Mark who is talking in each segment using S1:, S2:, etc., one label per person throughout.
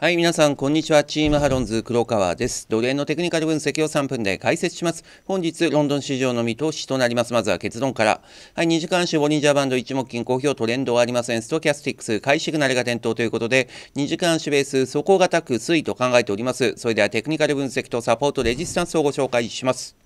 S1: はい、皆さん、こんにちは。チームハロンズ黒川です。ドル円のテクニカル分析を3分で解説します。本日、ロンドン市場の見通しとなります。まずは結論から。はい、2時間足ボリンジャーバンド一目金公表トレンドはありません。ストキャスティックス、買いシグナルが点灯ということで、2時間足ベース、底堅く推移と考えております。それではテクニカル分析とサポート、レジスタンスをご紹介します。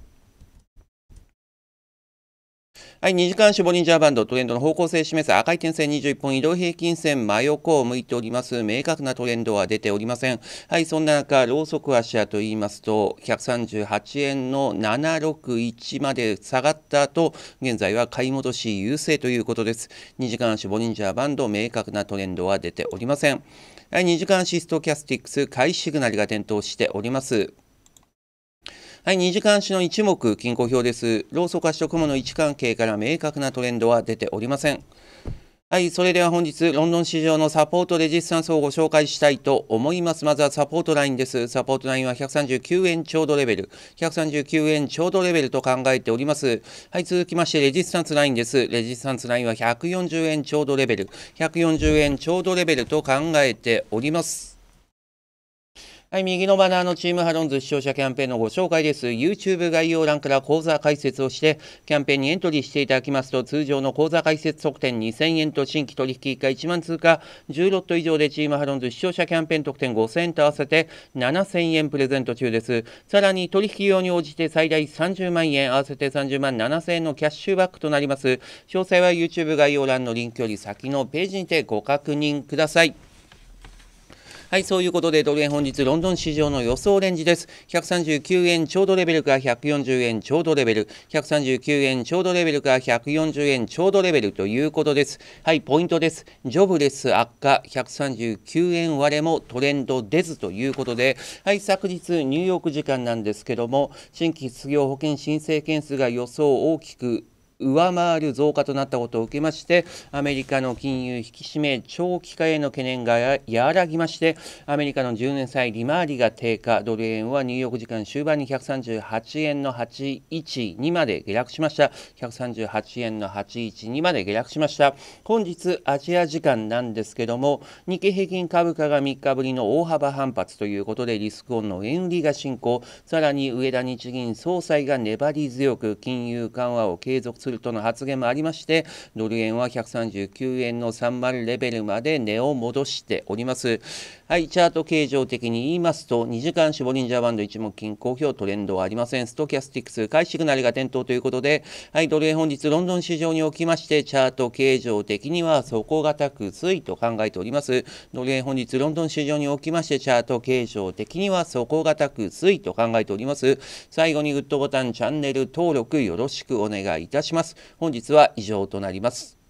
S1: はい、2時間足ボリンジャーバンドトレンドの方向性を示す赤い点線21本移動平均線真横を向いております。明確なトレンドは出ておりません。はい、そんな中、ローソク足と言いますと、138円の761まで下がった後、現在は買い戻し優勢ということです。2時間足ボリンジャーバンド明確なトレンドは出ておりません。はい、2時間足ストキャスティックス買いシグナルが点灯しております。はい、2時間足の一目均衡表です。ローソク足と雲の位置関係から明確なトレンドは出ておりません。はい、それでは本日、ロンドン市場のサポートレジスタンスをご紹介したいと思います。まずはサポートラインです。サポートラインは139円ちょうどレベル、139円ちょうどレベルと考えております。はい、続きまして、レジスタンスラインです。レジスタンスラインは140円ちょうどレベル、140円ちょうどレベルと考えております。はい、右のバナーのチームハロンズ視聴者キャンペーンのご紹介です。YouTube 概要欄から講座解説をして、キャンペーンにエントリーしていただきますと、通常の講座解説特典2000円と新規取引以下1万通貨、10ロット以上でチームハロンズ視聴者キャンペーン特典5000円と合わせて7000円プレゼント中です。さらに取引用に応じて最大30万円、合わせて30万7000円のキャッシュバックとなります。詳細は YouTube 概要欄のリンクより先のページにてご確認ください。はい、そういうことでドル円本日ロンドン市場の予想レンジです。139円ちょうどレベルか140円ちょうどレベル、139円ちょうどレベルか140円ちょうどレベルということです。はい、ポイントです。ジョブレス悪化、139円割れもトレンド出ずということで、はい、昨日ニューヨーク時間なんですけども、新規失業保険申請件数が予想を大きく上回る増加となったことを受けましてアメリカの金融引き締め長期化への懸念が和らぎましてアメリカの10年債利回りが低下ドル円はニューヨーク時間終盤に138円の812まで下落しました。138円の812まで下落しました。本日アジア時間なんですけども日経平均株価が3日ぶりの大幅反発ということでリスクオンの円売りが進行。さらに上田日銀総裁が粘り強く金融緩和を継続するるとの発言もありましてドル円は139円の30レベルまで値を戻しております。はいチャート形状的に言いますと2時間4ボリンジャーバンド一目金公表トレンドはありません。ストキャスティックス買いシグナルが点灯ということではいドル円本日ロンドン市場におきましてチャート形状的には底堅く推移と考えております。ドル円本日ロンドン市場におきましてチャート形状的には底堅く推移と考えております。最後にグッドボタンチャンネル登録よろしくお願いいたします。ます。本日は以上となります。